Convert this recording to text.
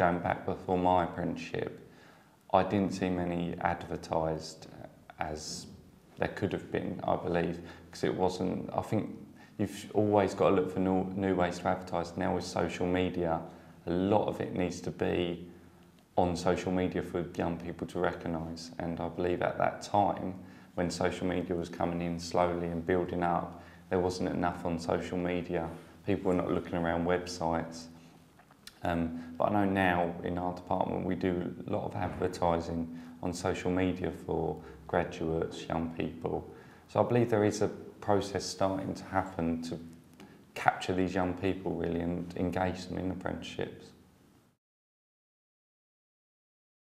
going back before my apprenticeship, I didn't see many advertised as there could have been, I believe, because it wasn't, I think you've always got to look for new, new ways to advertise. Now with social media, a lot of it needs to be on social media for young people to recognise. And I believe at that time, when social media was coming in slowly and building up, there wasn't enough on social media. People were not looking around websites. Um, but I know now in our department we do a lot of advertising on social media for graduates, young people. So I believe there is a process starting to happen to capture these young people really and engage them in apprenticeships.